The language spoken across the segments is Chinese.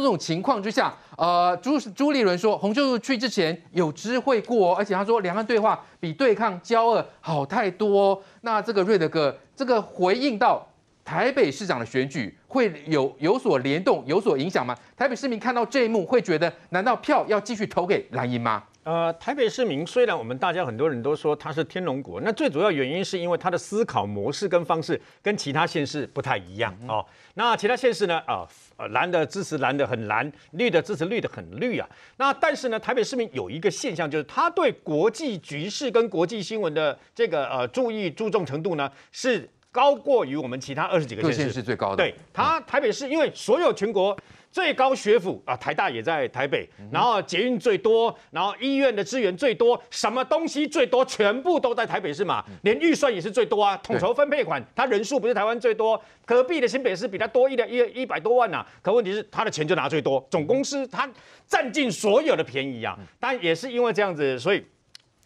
这种情况之下，呃，朱朱立伦说，洪秀柱去之前有知会过，而且他说两岸对话比对抗交恶好太多。那这个瑞德哥，这个回应到台北市长的选举会有有所联动、有所影响吗？台北市民看到这一幕，会觉得难道票要继续投给蓝营吗？呃，台北市民虽然我们大家很多人都说他是天龙国，那最主要原因是因为他的思考模式跟方式跟其他县市不太一样哦。那其他县市呢？啊，蓝的支持蓝的很蓝，绿的支持绿的很绿啊。那但是呢，台北市民有一个现象，就是他对国际局势跟国际新闻的这个呃注意注重程度呢是高过于我们其他二十几个县市。是最高的。对它台北市，因为所有全国。最高学府啊，台大也在台北，然后捷运最多，然后医院的资源最多，什么东西最多，全部都在台北市嘛，连预算也是最多啊，统筹分配款，它人数不是台湾最多，隔壁的新北市比它多一点一一百多万呐，可问题是他的钱就拿最多，总公司它占尽所有的便宜啊，但也是因为这样子，所以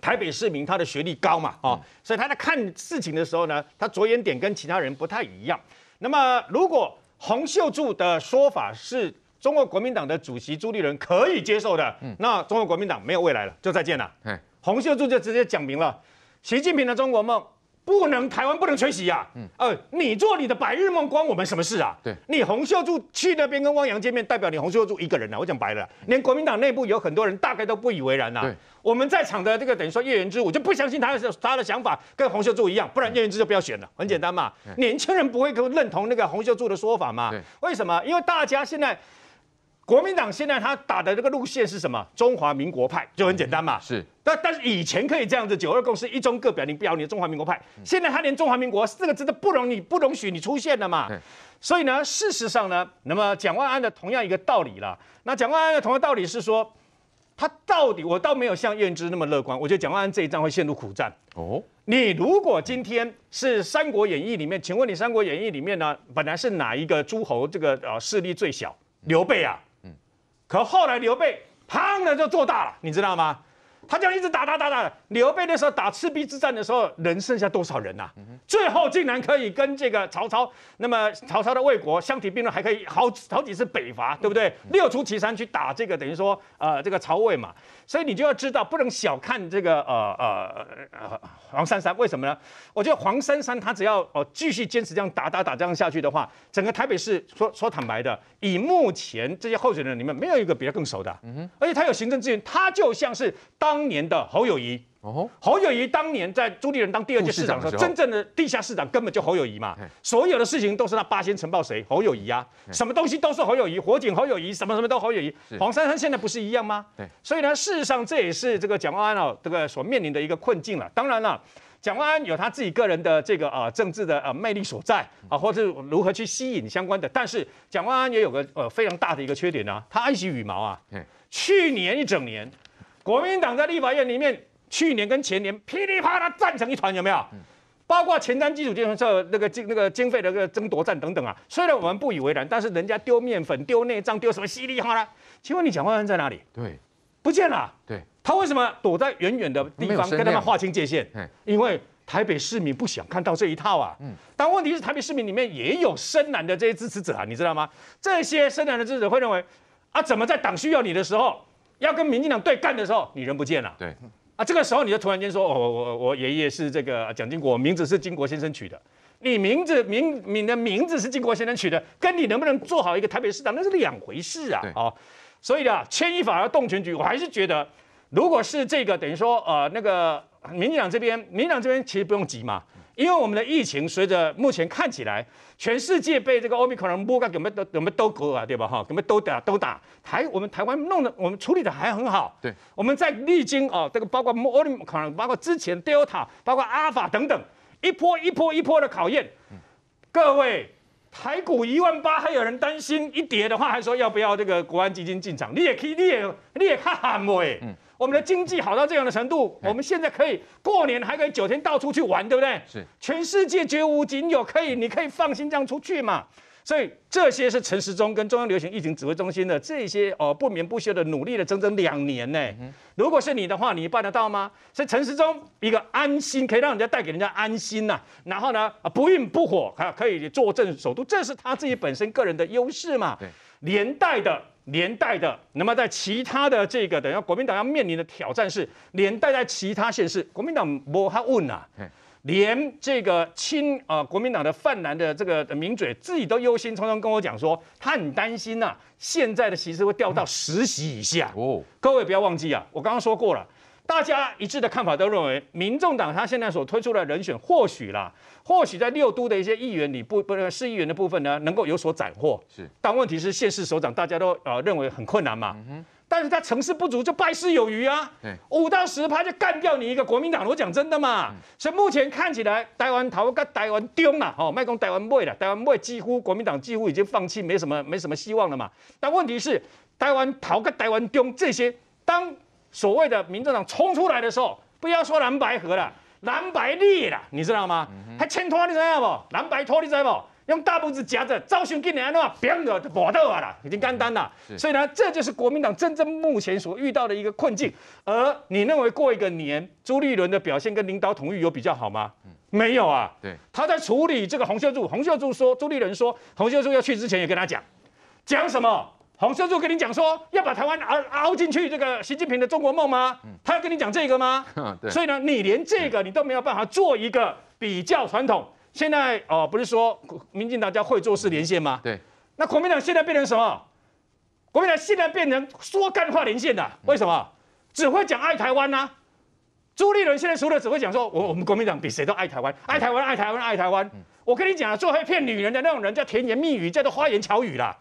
台北市民他的学历高嘛，哦，所以他在看事情的时候呢，他着眼点跟其他人不太一样，那么如果。洪秀柱的说法是中国国民党的主席朱立伦可以接受的，那中国国民党没有未来了，就再见了。洪秀柱就直接讲明了，习近平的中国梦。不能，台湾不能缺席呀！嗯，呃，你做你的白日梦，关我们什么事啊？对，你洪秀柱去那边跟汪洋见面，代表你洪秀柱一个人啊！我讲白了，连国民党内部有很多人大概都不以为然呐。对，我们在场的这个等于说叶元之，我就不相信他的他的想法跟洪秀柱一样，不然叶元之就不要选了。很简单嘛，年轻人不会认同那个洪秀柱的说法嘛？为什么？因为大家现在。国民党现在他打的这个路线是什么？中华民国派就很简单嘛。是，但但是以前可以这样子，九二共识一中各表，你不要你的中华民国派。现在他连中华民国四个字都不容你不容许你出现了嘛。所以呢，事实上呢，那么蒋万安的同样一个道理了。那蒋万安的同样道理是说，他到底我倒没有像燕之那么乐观。我觉得蒋万安这一仗会陷入苦战。哦，你如果今天是《三国演义》里面，请问你《三国演义》里面呢，本来是哪一个诸侯这个呃势力最小？刘备啊。可后来刘备砰的就做大了，你知道吗？他这样一直打打打打，刘备那时候打赤壁之战的时候，人剩下多少人呐？最后竟然可以跟这个曹操，那么曹操的魏国相提并论，还可以好好几次北伐，对不对？六出祁山去打这个，等于说呃这个曹魏嘛。所以你就要知道，不能小看这个呃呃呃黄珊珊，为什么呢？我觉得黄珊珊她只要哦继续坚持这样打打打这样下去的话，整个台北市说说坦白的，以目前这些候选人里面没有一个比他更熟的，嗯哼，而且他有行政资源，他就像是当年的侯友谊。哦侯友谊当年在朱立伦当第二届市长的时候，真正的地下市长根本就侯友谊嘛，所有的事情都是他八仙呈报谁？侯友谊啊，什么东西都是侯友谊，火警侯友谊，什么什么都侯友谊。黄珊珊现在不是一样吗？对，所以呢，事实上这也是这个蒋万安哦，这个所面临的一个困境了。当然了，蒋万安有他自己个人的这个呃政治的呃魅力所在啊，或者如何去吸引相关的。但是蒋万安也有个呃非常大的一个缺点呢，他爱惜羽毛啊。去年一整年，国民党在立法院里面。去年跟前年噼里啪啦战成一团，有没有？包括前瞻基础建设那个经那个经费的那个争夺战等等啊。虽然我们不以为然，但是人家丢面粉、丢内脏、丢什么稀里哗啦。请问你蒋万安在哪里？对，不见了。对，他为什么躲在远远的地方跟他们划清界限？因为台北市民不想看到这一套啊。嗯。但问题是台北市民里面也有深蓝的这些支持者啊，你知道吗？这些深蓝的支持者会认为啊，怎么在党需要你的时候，要跟民进党对干的时候，你人不见了？对。啊，这个时候你就突然间说，我我我爷爷是这个蒋经国，名字是经国先生取的。你名字名你的名字是经国先生取的，跟你能不能做好一个台北市长那是两回事啊。哦，所以啊，牵一发而动全局，我还是觉得，如果是这个等于说呃那个民进党这边，民进党这边其实不用急嘛。因为我们的疫情随着目前看起来，全世界被这个奥密克戎波个怎么都怎么都割啊，对吧？哈，怎么都打都打台，我们台湾弄的，我们处理的还很好。对，我们在历经啊，这个包括奥密克戎，包括之前 Delta，包括阿尔法等等，一波一波一波的考验。各位，台股一万八，还有人担心一跌的话，还说要不要这个国安基金进场？你也可以，你也你也看喊喂。我们的经济好到这样的程度，我们现在可以过年还可以九天到处去玩，对不对？是，全世界绝无仅有，可以，你可以放心这样出去嘛。所以这些是陈时中跟中央流行疫情指挥中心的这些哦不眠不休的努力了整整两年呢。如果是你的话，你办得到吗？所以陈时中一个安心，可以让人家带给人家安心呐。然后呢，不孕不火，还可以坐镇首都，这是他自己本身个人的优势嘛。对，连带的。连带的，那么在其他的这个，等下国民党要面临的挑战是连带在其他县市，国民党不他问呐，连这个亲啊国民党的泛蓝的这个名嘴自己都忧心忡忡跟我讲说，他很担心呐，现在的席次会掉到十席以下。哦，各位不要忘记啊，我刚刚说过了。大家一致的看法都认为，民众党他现在所推出的人选，或许啦，或许在六都的一些议员里不不市议员的部分呢，能够有所斩获。是，但问题是县市首长大家都呃认为很困难嘛。嗯但是他成事不足，就败事有余啊。对。五到十趴就干掉你一个国民党，我讲真的嘛。所以目前看起来，台湾头跟台湾丢了，哦，卖讲台湾妹了，台湾妹几乎国民党几乎已经放弃，没什么没什么希望了嘛。但问题是，台湾头跟台湾丢这些当。所谓的民进党冲出来的时候，不要说蓝白合了，蓝白裂了，你知道吗？还牵拖你知道不？蓝白拖你知道不？用大拇指夹着，招雄今年的话，砰的搏斗啊啦，已经干单了。所以呢，这就是国民党真正目前所遇到的一个困境。而你认为过一个年，朱立伦的表现跟领导统一有比较好吗？没有啊。对，他在处理这个洪秀柱，洪秀柱说，朱立伦说，洪秀柱要去之前也跟他讲，讲什么？洪秀柱跟你讲说要把台湾熬熬进去这个习近平的中国梦吗？他要跟你讲这个吗？所以呢，你连这个你都没有办法做一个比较传统。现在哦，不是说民进党叫会做事连线吗？对。那国民党现在变成什么？国民党现在变成说干话连线的，为什么？只会讲爱台湾呐。朱立伦现在除了只会讲说我我们国民党比谁都爱台湾，爱台湾，爱台湾，爱台湾。我跟你讲啊，做会骗女人的那种人叫甜言蜜语，叫做花言巧语啦。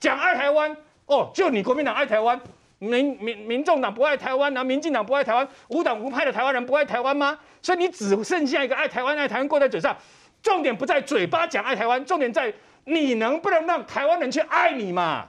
讲爱台湾哦，就你国民党爱台湾，民民民众党不爱台湾，然后民进党不爱台湾，无党无派的台湾人不爱台湾吗？所以你只剩下一个爱台湾、爱台湾挂在嘴上，重点不在嘴巴讲爱台湾，重点在你能不能让台湾人去爱你嘛？